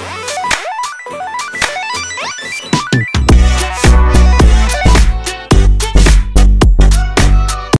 Yeah.